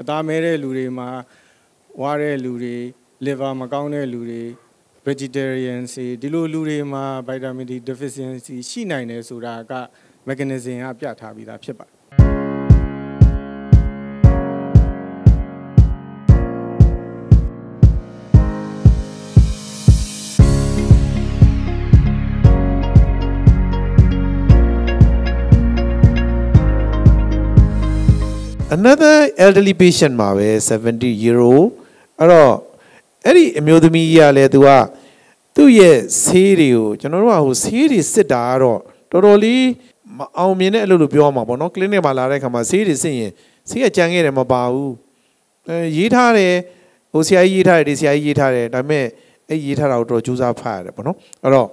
အသားမဲတဲ့လူတွေမှာဝါတဲ့လူတွေ liver မကောင်းတဲ့လူတွေ vegetarian စီဒီလိုလူတွေမှာ vitamin D deficiency ရှိနိုင်တယ်ဆိုတာက mechanism ကပြထားပြီးသားဖြစ်ပါတယ် another elderly patient မှာပဲ70 euro အဲ့တော့အဲ့ဒီအမျိုးသမီးကြီးကလည်းသူကသူ့ရဲ့ဆေးတွေကိုကျွန်တော်တို့ကဟိုဆေးတွေစစ်တာကတော့တော်တော်လေးမအောင်မြင်တဲ့အလုပ်လို့ပြောရမှာပေါ့နော် clinic မှာလာတဲ့ခါမှာဆေးတွေစစ်ရင်ဆေးကကြမ်းခဲ့တယ်မပါဘူးအဲရေးထားတယ်ဟိုဆရာကြီးရေးထားတယ်ဒီဆရာကြီးရေးထားတယ်ဒါပေမဲ့အဲ့ရေးထားတာကိုတော်တော်ကြိုးစားဖတ်ရတယ်ပေါ့နော်အဲ့တော့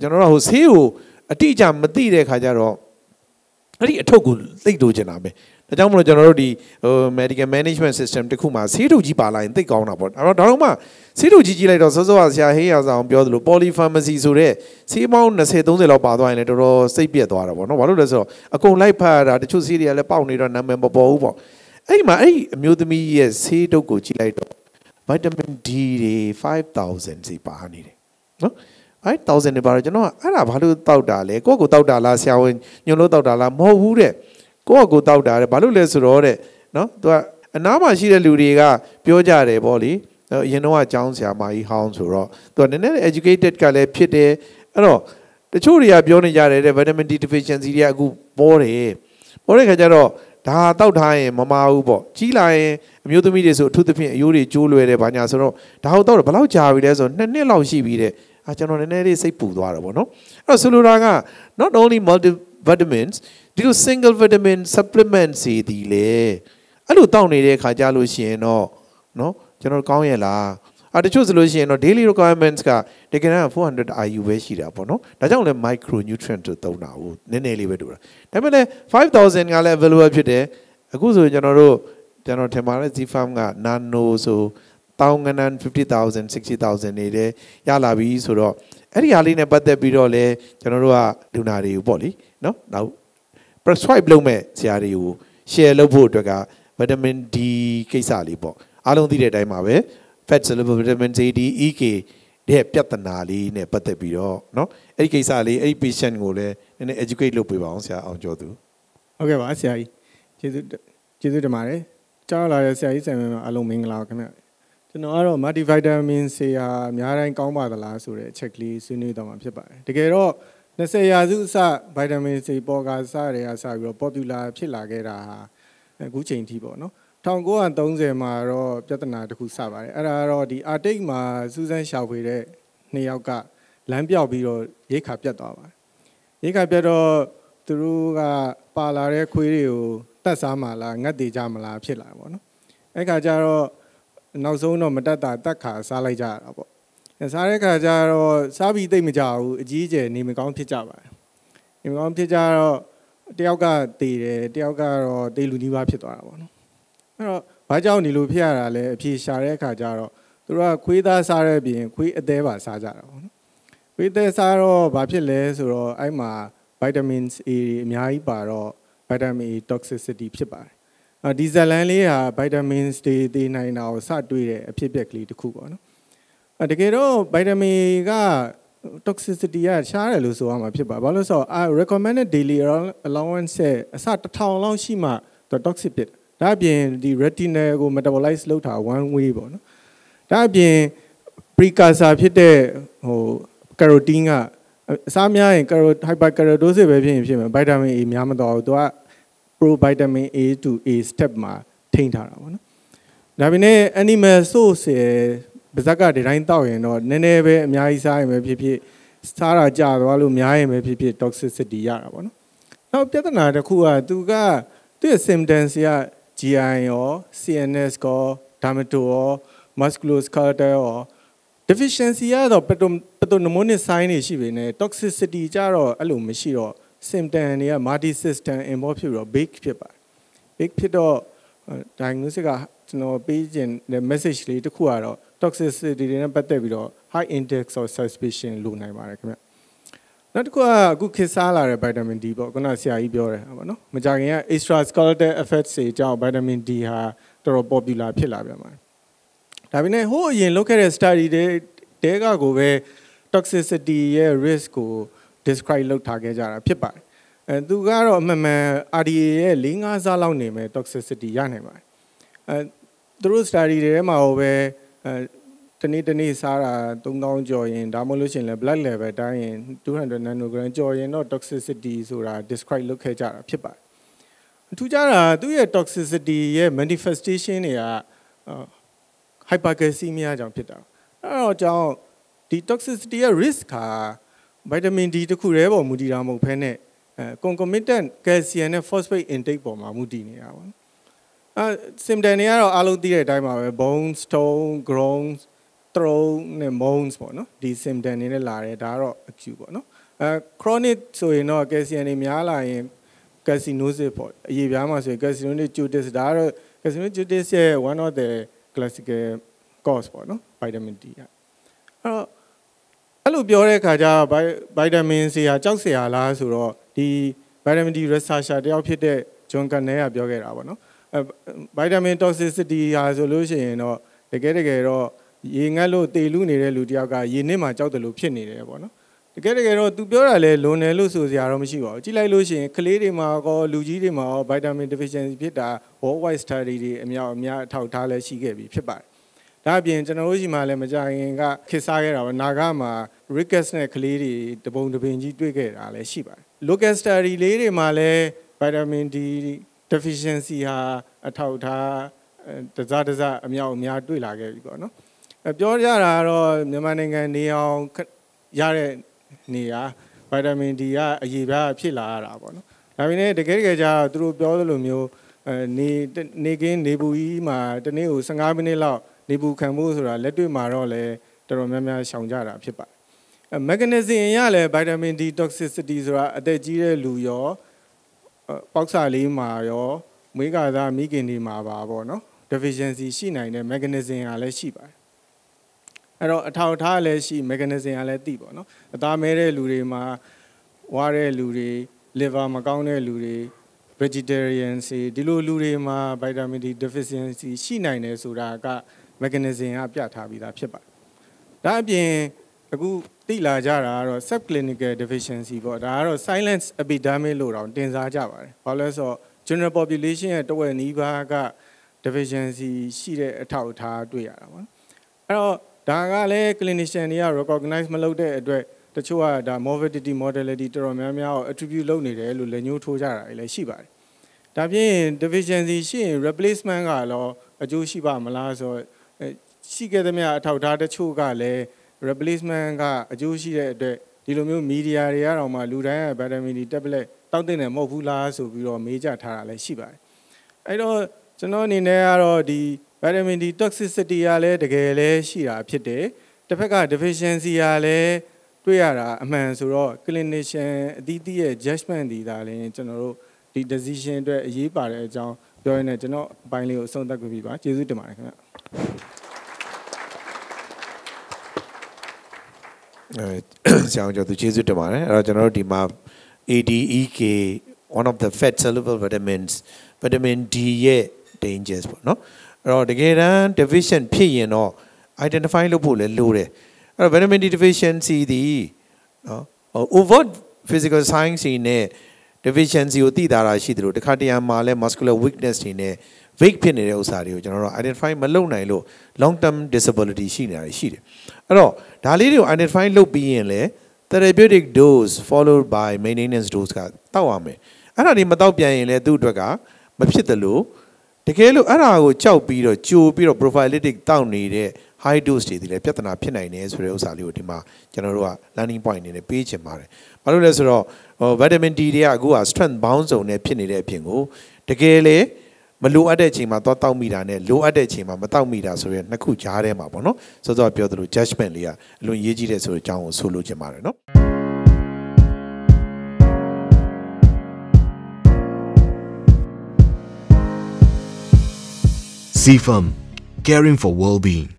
ကျွန်တော်တို့ကဟိုဆေးကိုအတိအကျမသိတဲ့ခါကျတော့ အဲ့ဒီအထုပ်ကိုသိလို့ကျင်တာပဲဒါကြောင့်မလို့ကျွန်တော်တို့ဒီဟို medical management system တခုမှာဆေးထုတ်ကြီးပါလာရင်သိကောင်းတာပေါ့အဲ့တော့ဒါတော့မှဆေးထုတ်ကြီးကြီးလိုက်တော့စောစောကဆရာဟေးရဆောင်ပြောသလို polypharmacy ဆိုတဲ့ဆေးပေါင်း20 30လောက်ပါသွားရင်လည်းတော်တော်စိတ်ပြက်သွားတာပေါ့နော်ဘာလို့လဲဆိုတော့အကုန်လိုက်ဖတ်ရတာတချို့ဆေးတွေကလည်းပေါက်နေတော့နာမည်မပေါ်ဘူးပေါ့အဲ့ဒီမှာအဲ့ဒီအမျိုးသမီးရဲ့ဆေးထုတ်ကိုကြည့်လိုက်တော့ vitamin D တွေ5000စီပါနေတယ်နော် အဲ့1000တွေပါတော့ကျွန်တော်ကအဲ့ဒါဘာလို့တောက်တာလဲကိုယ့်ကိုတောက်တာလားဆရာဝန်ညွှန်လို့တောက်တာလားမဟုတ်ဘူးတဲ့ကိုယ့်အကိုတောက်တာတဲ့ဘာလို့လဲဆိုတော့တဲ့နော်သူကအနားမှာရှိတဲ့လူတွေကပြောကြတယ်ဗောလေအရင်တော့အကြောင်းဆရာမကြီးဟောင်းဆိုတော့သူကနည်းနည်း educated ကလည်းဖြစ်တယ်အဲ့တော့တချို့တွေကပြောနေကြတယ်တဲ့ vitamin D deficiency တွေကအခုပေါ်တယ်ပေါ်တဲ့ခါကျတော့ဒါတောက်ထားရင်မမဘူးပေါ့ကြီးလာရင်အမျိုးသမီးတွေဆိုအထူးသဖြင့်အယိုးတွေကျိုးလွယ်တယ်ဘာညာဆိုတော့ဒါဟုတ်တော့ဘယ်လောက်ကြာပြီလဲဆိုတော့နှစ်နှစ်လောက်ရှိပြီတဲ့ အာကျွန်တော်နည်းနည်းလေးစိတ်ပူသွားတယ်ပေါ့နော်အဲ့တော့ဆိုလိုတာက not only multivitamins ဒီလို single vitamin supplement စီဒီလေအဲ့လိုတောက်နေတဲ့ခါကြလို့ရှိရင်တော့နော်ကျွန်တော်ကောင်းရဲ့လားအဲတချို့ဆိုလို့ရှိရင်တော့ daily requirements ကတကယ်တော့400 IU ပဲရှိတာပေါ့နော်ဒါကြောင့်လည်း micronutrient တို့သုံးတာကိုနည်းနည်းလေးပဲတူတာဒါပေမဲ့လည်း5000ကလည်း available ဖြစ်တယ်အခုဆိုကျွန်တော်တို့ကျွန်တော်ထင်ပါတယ် Z farm က nano ဆို တောင်းကနန်း50000 60000နေတဲ့ရလာပြီဆိုတော့အဲ့ဒီဟာလေးနဲ့ပတ်သက်ပြီးတော့လဲကျွန်တော်တို့ကလူနာတွေကိုပေါ့လीနော်နောက် prescribe လုပ်မဲ့ဆရာတွေကို share လုပ်ဖို့အတွက်က vitamin D ကိစ္စလေးပေါ့အားလုံးသိတဲ့အတိုင်းပါပဲ fat soluble vitamin C D EK တဲ့ပြဿနာလေးနဲ့ပတ်သက်ပြီးတော့เนาะအဲ့ဒီကိစ္စလေးအဲ့ဒီ patient ကိုလည်းနည်းနည်း educate လုပ်ပေးပါအောင်ဆရာအောင်ကျော်သူ ဟုတ်ကဲ့ပါဆရာကြီးကျေးဇူးကျေးဇူးတင်ပါတယ်ကြားလာတဲ့ဆရာကြီးဆိုင်မှာအလုံးမင်္ဂလာပါခင်ဗျ ကျွန်တော်ကတော့ multivitamin C ဟာအများတိုင်းကောင်းပါသလားဆိုတဲ့အချက်ကလေးဆွေးနွေးတော့မှာဖြစ်ပါတယ်တကယ်တော့20ရာစုအစ vitamin C ပေါ်ကစားတွေကစပြီးတော့ popular ဖြစ်လာခဲ့တာဟာအခုချိန်ထိပေါ့နော်1930မှာတော့ပြဿနာတစ်ခုစပါတယ်အဲ့ဒါကတော့ဒီ Arctic မှာစူးစမ်းရှာဖွေတဲ့နှစ်ယောက်ကလမ်းပြောက်ပြီးတော့ရိတ်ခါပြတ်သွားပါတယ်ရိတ်ခါပြတ်တော့သူတို့ကပါလာတဲ့ခွေးတွေကိုတတ်စားမှလားငတ်သေးကြမလားဖြစ်လာပေါ့နော်အဲ့ခါကျတော့ နောက်ဆုံးတော့မတက်တာတက်ခါစားလိုက်ကြရတာပေါ့စားတဲ့ခါကျတော့စားပြီးသိမ့်မကြဘူးအကြီးအကျယ်နေမကောင်းဖြစ်ကြပါတယ်နေမကောင်းဖြစ်ကြတော့တယောက်ကတေတယ်တယောက်ကတော့တေလူနီးပါးဖြစ်သွားတာပေါ့နော်အဲ့တော့ဘာကြောင့်ဒီလိုဖြစ်ရတာလဲအဖြေရှာတဲ့အခါကျတော့သူတို့ကခွေးသားစားတဲ့ပြင်ခွေးအသေးပါစားကြတာပေါ့နော်ခွေးသေးစားတော့ဘာဖြစ်လဲဆိုတော့အဲ့မှာ vitamins A အများကြီးပါတော့ vitamin A toxicity ဖြစ်ပါတယ် ဒီဇလန်လေးဟာ vitamins တွေသိနိုင်တာကိုစတွေ့တဲ့အဖြစ်အပျက်ကလေးတစ်ခုပေါ့နော်တကယ်တော့ vitamin က toxicity ကရှားတယ်လို့ဆိုရမှာဖြစ်ပါဘာလို့ဆိုတော့ recommended daily allowance အစ1000လောက်ရှိမှသူ toxic ဖြစ်ဒါအပြင်ဒီ retinal ကို metabolize လုပ်တာ one way ပေါ့နော်ဒါအပြင် precursor ဖြစ်တဲ့ဟို carotene ကအစားများရင် hyperkeratosis ပဲဖြစ်ရင်ဖြစ်မယ် vitamin A များမတော့ဘူးသူက pro vitamin A to A step မှာထိန်းထားတာပေါ့နော်ဒါပေမဲ့ animal source ပါဇက်ကဒီတိုင်းတောက်ရင်တော့နည်းနည်းပဲအများကြီးစားရင်ပဲဖြစ်ဖြစ်စားတာကြာသွားလို့များရင်ပဲဖြစ်ဖြစ် toxicity ရတာပေါ့နော်နောက်ပြဿနာတစ်ခုကသူကသူ့ရဲ့ symptoms က GI ရော CNS ကော dermato ရော musculoskeletal ရော deficiency ကတော့ pathognomonic sign တွေရှိပေနဲ့ toxicity ကြတော့အဲ့လိုမရှိတော့ symptom တွေက multi system involve ဖြစ်ပြီးတော့ big ဖြစ်ပါတယ် big ဖြစ်တော့ diagnosis ကကျွန်တော်ပေးခြင်း message လေးတစ်ခုကတော့ toxicity တွေနဲ့ပတ်သက်ပြီးတော့ high index of suspicion လိုနိုင်ပါတယ်ခင်ဗျနောက်တစ်ခုကအခုခေတ်စားလာတဲ့ vitamin D ပေါ့ခုနဆရာကြီးပြောတယ်ပေါ့နော်မကြခင်က extra skeletal effects တွေကြောင့် vitamin D ဟာတော်တော် popular ဖြစ်လာပြန်ပါတယ်ဒါပေမဲ့ဟိုအရင်လုပ်ခဲ့တဲ့ study တွေတဲကကိုပဲ toxicity ရဲ့ risk ကို describe လုပ်ထားခဲ့ကြတာဖြစ်ပါတယ်အဲသူကတော့အမှန်မှန် RDA ရဲ့၄၅စားလောက်နေမယ် toxicity ရနိုင်ပါတယ်အဲသူတို့ study တွေထဲမှာဟိုပဲအဲတနေ့တနေ့စားတာ3000ကျော်ရင်ဒါမှမဟုတ်လို့ရှိရင်လည်း blood level တိုင်းရင်200 nanogram ကျော်ရင်တော့ toxicity ဆိုတာ describe လုပ်ခဲ့ကြတာဖြစ်ပါတယ်အထူးခြားတာသူ့ရဲ့ toxicity ရဲ့ manifestation တွေက hypercalcemia ကြောင့်ဖြစ်တာအဲ့တော့ကြောင့်ဒီ toxicity ရဲ့ risk က vitamin D တခုတည်းပေါ်မူတည်တာမဟုတ်ဘဲနဲ့အဲ concomitant calcium နဲ့ phosphate intake ပေါ်မှာမူတည်နေတာပေါ့အဲ symptom တွေကတော့အားလုံးသိတဲ့အတိုင်းပါပဲ bone stone groans throat နဲ့ moans ပေါ့နော်ဒီ symptom တွေနဲ့လာတယ်ဒါကတော့ acute ပေါ့နော်အဲ chronic ဆိုရင်တော့ calcium တွေများလာရင် calcinosis ပေါ့အရေးပြားမှာဆိုရင် calcinosis cutis ဒါကတော့ calcinosis cutis ရဲ့ one of the classical cause ပေါ့နော် vitamin D ကအဲ့တော့ အဲ့လိုပြောတဲ့အခါကျဗိုက်တာမင်စီဟာကြောက်စရာလားဆိုတော့ဒီဗိုက်တာမင် D researcher တယောက်ဖြစ်တဲ့ဂျွန်ကန်နဲကပြောခဲ့တာပေါ့နော်အဲဗိုက်တာမင် toxicity ဟာဆိုလို့ရှိရင်တော့တကယ်တကယ်တော့ရေငတ်လို့တေလူနေတဲ့လူတယောက်ကရေနစ်မှာကြောက်တယ်လို့ဖြစ်နေတယ်ပေါ့နော်တကယ်တကယ်တော့သူပြောတာလဲလွန်တယ်လို့ဆိုစရာတော့မရှိပါဘူးကြည့်လိုက်လို့ရှိရင်ကလေးတွေမှာကောလူကြီးတွေမှာရောဗိုက်တာမင် deficiency ဖြစ်တာ worldwide study တွေအများအများအထောက်ထားလဲရှိခဲ့ပြီဖြစ်ပါတယ် ဒါအပြင်ကျွန်တော်တို့ရှိမှလည်းမကြခင်ကခေတ်စားခဲ့တာပါနာဂမှာ Rickets နဲ့ကလေးတွေတပုံတပင်ကြီးတွေ့ခဲ့တာလည်းရှိပါတယ် local study လေးတွေမှာလည်း vitamin D deficiency ဟာအထောက်ထားတစားတစားအမြောက်အများတွေ့လာခဲ့ပြီပေါ့နော်ပြောကြတာကတော့မြန်မာနိုင်ငံနေအောင်ရတဲ့နေရာဗိုက်တာမင် D ကအရေးပြားဖြစ်လာရတာပေါ့နော်ဒါပေမဲ့တကယ်တကယ်ကျတော့သူတို့ပြောသလိုမျိုးအဲနေနေကင်းနေပူကြီးမှာတနေ့ကို15မိနစ်လောက် နေပူခံဖို့ဆိုတာလက်တွေ့မှာတော့လည်းတော်တော်များများရှောင်ကြတာဖြစ်ပါတယ်အဲ mechanism ရလဲ vitamin D toxicity ဆိုတာအသက်ကြီးတဲ့လူရောပေါက်စာလေးမှာရောမွေးကာသားမိခင်တွေမှာပါပေါ့နော် deficiency ရှိနိုင်တဲ့ mechanism ကလည်းရှိပါတယ်အဲ့တော့အထောက်အထားလည်းရှိ mechanism ကလည်းသိပေါ့နော်အသားမဲတဲ့လူတွေမှာဝါတဲ့လူတွေ liver မကောင်းတဲ့လူတွေ vegetarian စီဒီလိုလူတွေမှာ vitamin D deficiency ရှိနိုင်တယ်ဆိုတာက mechanism ကပြထားပြီးသားဖြစ်ပါတယ်ဒါအပြင်အခုသိလာကြတာကတော့ subclinical deficiency ပေါ့ဒါကတော့ silence epidemic လို့တောင်တင်စားကြပါတယ်ဘာလို့လဲဆိုတော့ general population ရဲ့တဝက်နီးပါးက deficiency ရှိတဲ့အထောက်အထားတွေ့ရတာပေါ့အဲ့တော့ဒါကလည်း clinician တွေက recognize မလုပ်တဲ့အတွက်တချို့ကဒါ morbidity mortality တော်တော်များများကို attribute လုပ်နေတယ်လို့လည်းညှိုးထိုးကြတာလည်းရှိပါတယ်ဒါဖြင့် deficiency ရှိရင် replacement ကတော့အကျိုးရှိပါမလားဆိုတော့ ရှိခဲ့သမျှအထောက်အထားတချို့ကလည်း replacement ကအကျိုးရှိတဲ့အတွက်ဒီလိုမျိုး media တွေကတော့မှလူတိုင်းက vitamin D tablet တောက်တဲ့နယ်မဟုတ်ဘူးလားဆိုပြီးတော့မေးကြထားတာလည်းရှိပါတယ်အဲ့တော့ကျွန်တော်အနေနဲ့ကတော့ဒီ vitamin D toxicity ကလည်းတကယ်လည်းရှိတာဖြစ်တယ်တစ်ဖက်က deficiency ကလည်းတွေ့ရတာအမှန်ဆိုတော့ clinician အသီးသီးရဲ့ judgment ဒီဒါလည်းကျွန်တော်တို့ဒီ decision အတွက်အရေးပါတဲ့အကြောင်းပြောရင်းနဲ့ကျွန်တော်အပိုင်းလေးကိုအဆုံးသတ်ပြပါကျေးဇူးတင်ပါတယ်ခင်ဗျအဲ ဆရာကျော်သူကျေးဇူးတင်ပါတယ်အဲ့တော့ကျွန်တော်တို့ဒီမှာ ADEK one of the fat soluble vitamins vitamin D ရဲ့ dangers ပေါ့နော်အဲ့တော့တကယ်တမ်း deficient ဖြစ်ရင်တော့ identify လုပ်ဖို့လည်းလိုတယ်အဲ့တော့ vitamin D deficiency ဒီနော် overt physical signs တွေနဲ့ deficiency ကိုသိတာရှိတယ်လို့တခါတရံမှာလဲ muscular weakness တွေနဲ့ weak ဖြစ်နေတဲ့ဥစ္စာတွေကိုကျွန်တော်တို့ identify မလုပ်နိုင်လို့ long term disability ရှိနေတာရှိတယ်အဲ့တော့ဒါလေးတွေကို identify လုပ်ပြီးရင်လဲ therapeutic dose followed by maintenance dose ကတောက်ရမယ်အဲ့ဒါဒီမတောက်ပြန်ရင်လဲသူ့အတွက်ကမဖြစ်တယ်လို့တကယ်လို့အဲ့ဒါကိုကြောက်ပြီးတော့ကြိုပြီးတော့ prophylactic တောက်နေတဲ့ high dose တွေဒီလည်းပြဿနာဖြစ်နိုင်တယ်ဆိုတဲ့ဥစ္စာလေးကိုဒီမှာကျွန်တော်တို့က learning point အနေနဲ့ပေးချင်ပါတယ်။ဘာလို့လဲဆိုတော့ဟို vitamin D တွေကအခုက strength bound စုံနဲ့ဖြစ်နေတဲ့အပြင်ကိုတကယ်လေ မလိုအပ်တဲ့အချိန်မှာသွားတောက်မိတာနဲ့လိုအပ်တဲ့အချိန်မှာမတောက်မိတာဆိုရဲနှစ်ခုကြားထဲမှာပေါ့နော်။စောစောပြောသလို judgment လေးကအလွန်ရေးကြီးတဲ့ဆိုတဲ့အကြောင်းကိုဆိုလိုချင်ပါတယ်နော်။ CFM, caring for well-being.